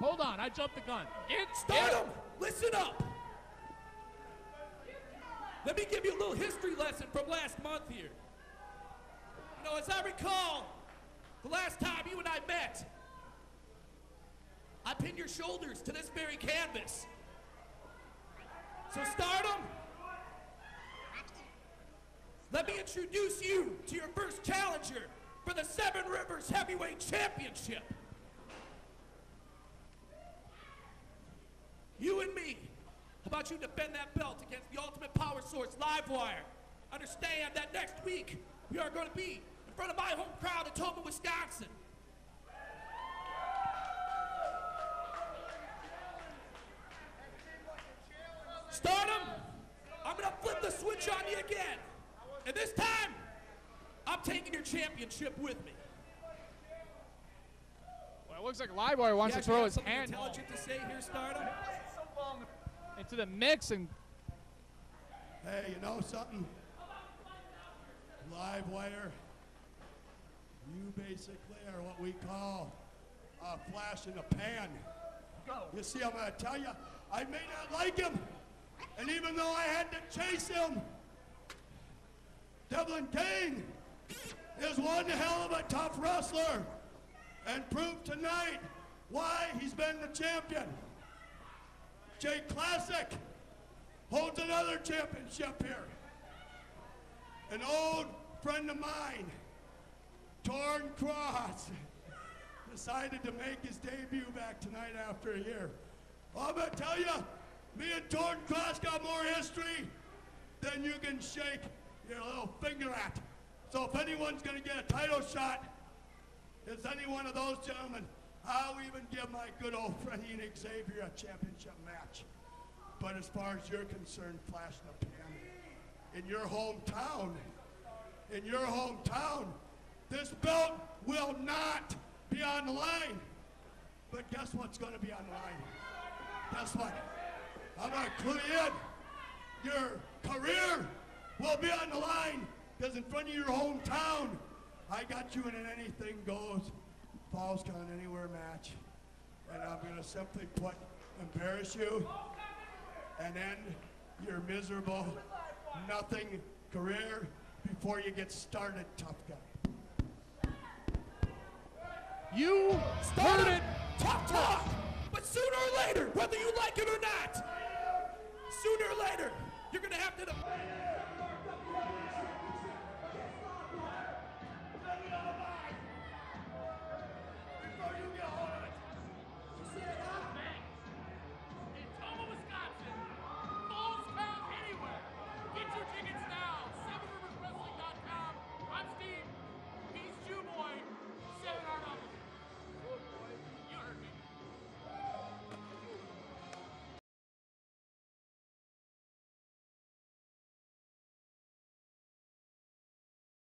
Hold on, I jumped the gun. Get Stardom, listen up. Let me give you a little history lesson from last month here. You know, as I recall, the last time you and I met, I pinned your shoulders to this very canvas. So, Stardom, let me introduce you to your first challenger for the Seven Rivers Heavyweight Championship. You and me. How about you defend that belt against the Ultimate Power Source Livewire? Understand that next week we are going to be in front of my home crowd in Tomah, Wisconsin. Stardom, I'm going to flip the switch on you again. And this time, I'm taking your championship with me. Well, it looks like Livewire wants You to throw his hand intelligent to say here, Stardom? Into the mix and Hey, you know something? Live wire. You basically are what we call a flash in the pan. Go. You see, I'm gonna tell you, I may not like him, and even though I had to chase him, Devlin Kain is one hell of a tough wrestler, and proved tonight why he's been the champion. Jay Classic holds another championship here. An old friend of mine, Torn Cross, decided to make his debut back tonight after a year. I'm gonna tell you, me and Torn Cross got more history than you can shake your little finger at. So if anyone's gonna get a title shot, it's any one of those gentlemen. I'll even give my good old friend Ian Xavier a championship match. But as far as you're concerned, Flash in the Pan, in your hometown, in your hometown, this belt will not be on the line. But guess what's going to be on the line? Guess what? I'm to clue you in. Your career will be on the line because in front of your hometown, I got you in an anything goes, falls count anywhere match. And I'm going to simply put, embarrass you and end your miserable nothing career before you get started, tough guy. you Stardom, it. tough talk. But sooner or later, whether you like it or not, sooner or later, you're gonna have to.